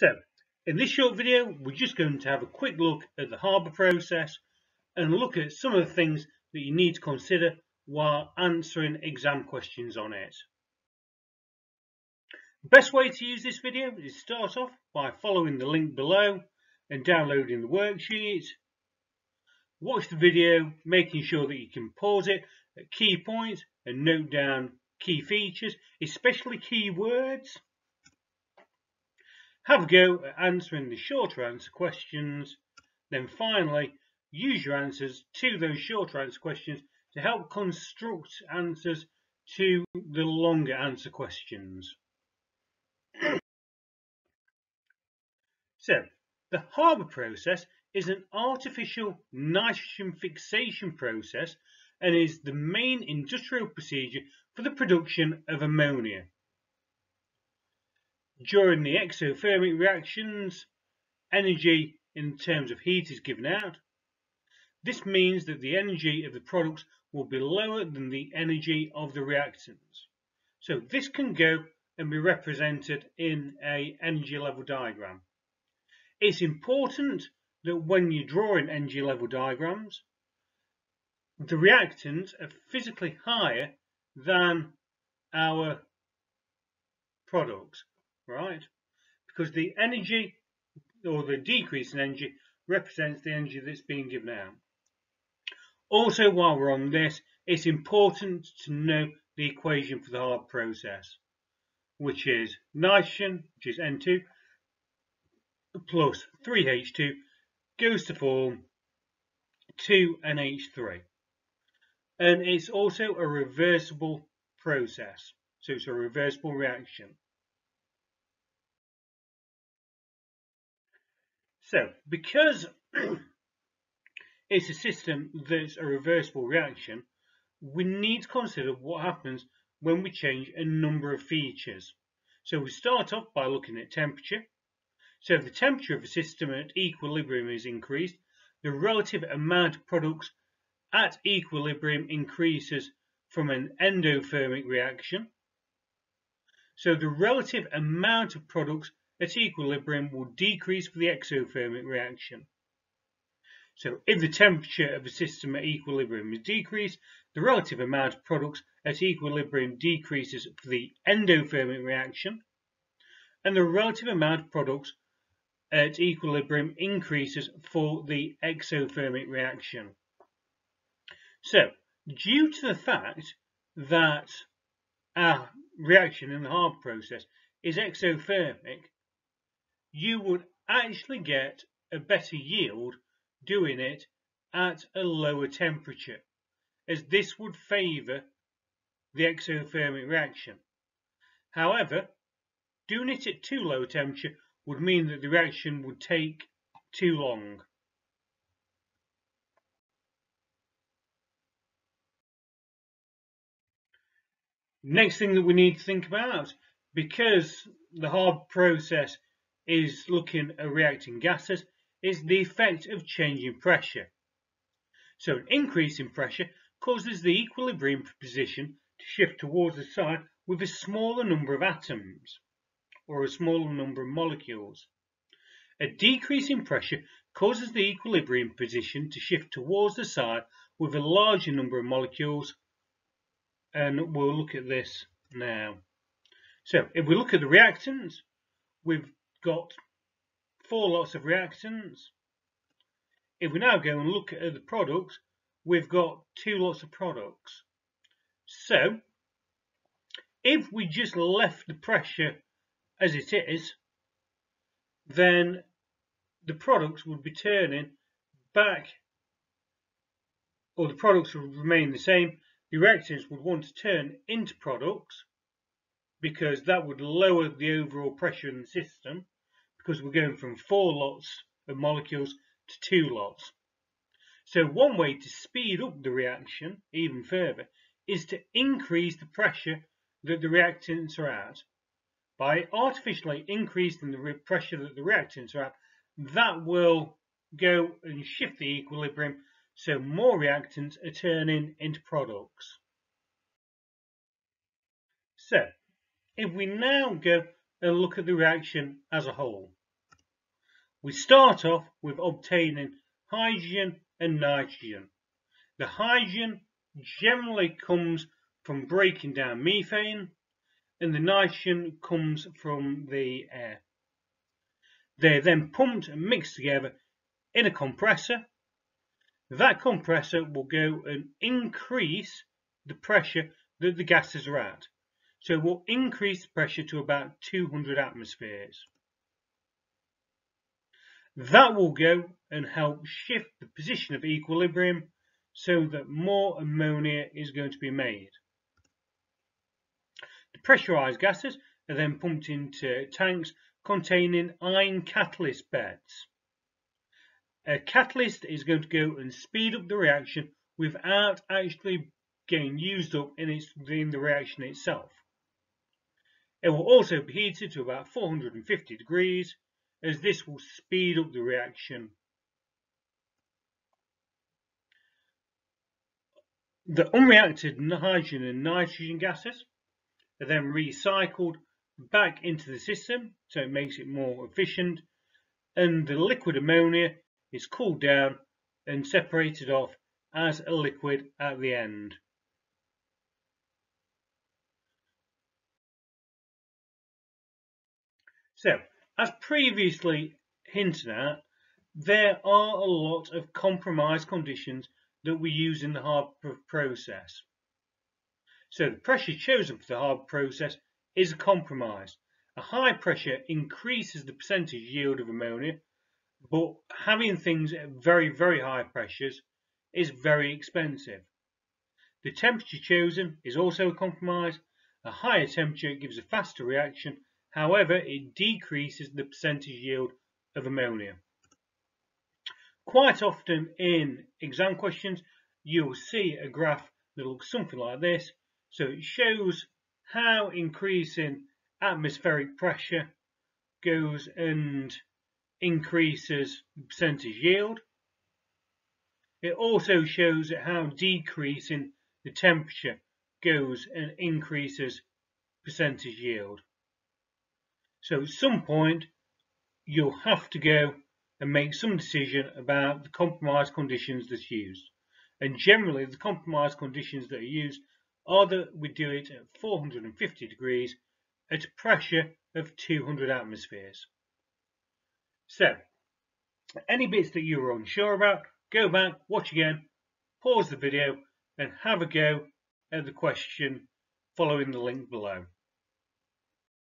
So, in this short video, we're just going to have a quick look at the Haber process and look at some of the things that you need to consider while answering exam questions on it. The best way to use this video is start off by following the link below and downloading the worksheet. Watch the video, making sure that you can pause it at key points and note down key features, especially keywords. Have a go at answering the shorter answer questions. Then finally, use your answers to those shorter answer questions to help construct answers to the longer answer questions. so, the Haber process is an artificial nitrogen fixation process and is the main industrial procedure for the production of ammonia. During the exothermic reactions, energy in terms of heat is given out. This means that the energy of the products will be lower than the energy of the reactants. So this can go and be represented in a energy level diagram. It's important that when you're drawing energy level diagrams, the reactants are physically higher than our products right? Because the energy or the decrease in energy represents the energy that's being given out. Also, while we're on this, it's important to know the equation for the Haber process, which is nitrogen, which is N2, plus 3H2 goes to form 2NH3. And it's also a reversible process, so it's a reversible reaction. So, because it's a system that's a reversible reaction, we need to consider what happens when we change a number of features. So we start off by looking at temperature. So if the temperature of a system at equilibrium is increased, the relative amount of products at equilibrium increases from an endothermic reaction. So the relative amount of products at equilibrium will decrease for the exothermic reaction. So if the temperature of a system at equilibrium is decreased, the relative amount of products at equilibrium decreases for the endothermic reaction, and the relative amount of products at equilibrium increases for the exothermic reaction. So, due to the fact that our reaction in the Haber process is exothermic, you would actually get a better yield doing it at a lower temperature, as this would favour the exothermic reaction. However, doing it at too low a temperature would mean that the reaction would take too long. Next thing that we need to think about, because the Haber process is looking at reacting gases is the effect of changing pressure. So an increase in pressure causes the equilibrium position to shift towards the side with a smaller number of atoms or a smaller number of molecules. A decrease in pressure causes the equilibrium position to shift towards the side with a larger number of molecules and we'll look at this now. So if we look at the reactants, we've got four lots of reactants. If we now go and look at the products, we've got two lots of products. So, if we just left the pressure as it is, then the products would be turning back, or the products would remain the same. The reactants would want to turn into products because that would lower the overall pressure in the system because we're going from four lots of molecules to two lots. So one way to speed up the reaction even further is to increase the pressure that the reactants are at. By artificially increasing the pressure that the reactants are at, that will go and shift the equilibrium so more reactants are turning into products. So, if we now go and look at the reaction as a whole. We start off with obtaining hydrogen and nitrogen. The hydrogen generally comes from breaking down methane and the nitrogen comes from the air. They're then pumped and mixed together in a compressor. That compressor will go and increase the pressure that the gases are at. So it will increase the pressure to about 200 atmospheres. That will go and help shift the position of equilibrium so that more ammonia is going to be made. The pressurized gases are then pumped into tanks containing iron catalyst beds. A catalyst is going to go and speed up the reaction without actually getting used up in, its, in the reaction itself. It will also be heated to about 450 degrees as this will speed up the reaction. The unreacted hydrogen and nitrogen gases are then recycled back into the system so it makes it more efficient and the liquid ammonia is cooled down and separated off as a liquid at the end. So, as previously hinted at, there are a lot of compromise conditions that we use in the Haber process. So the pressure chosen for the Haber process is a compromise. A high pressure increases the percentage yield of ammonia, but having things at very, very high pressures is very expensive. The temperature chosen is also a compromise. A higher temperature gives a faster reaction However, it decreases the percentage yield of ammonia. Quite often in exam questions, you'll see a graph that looks something like this. So it shows how increasing atmospheric pressure goes and increases the percentage yield. It also shows how decreasing the temperature goes and increases percentage yield. So at some point, you'll have to go and make some decision about the compromise conditions that's used. And generally, the compromise conditions that are used are that we do it at 450 degrees at a pressure of 200 atmospheres. So, any bits that you were unsure about, go back, watch again, pause the video, and have a go at the question following the link below.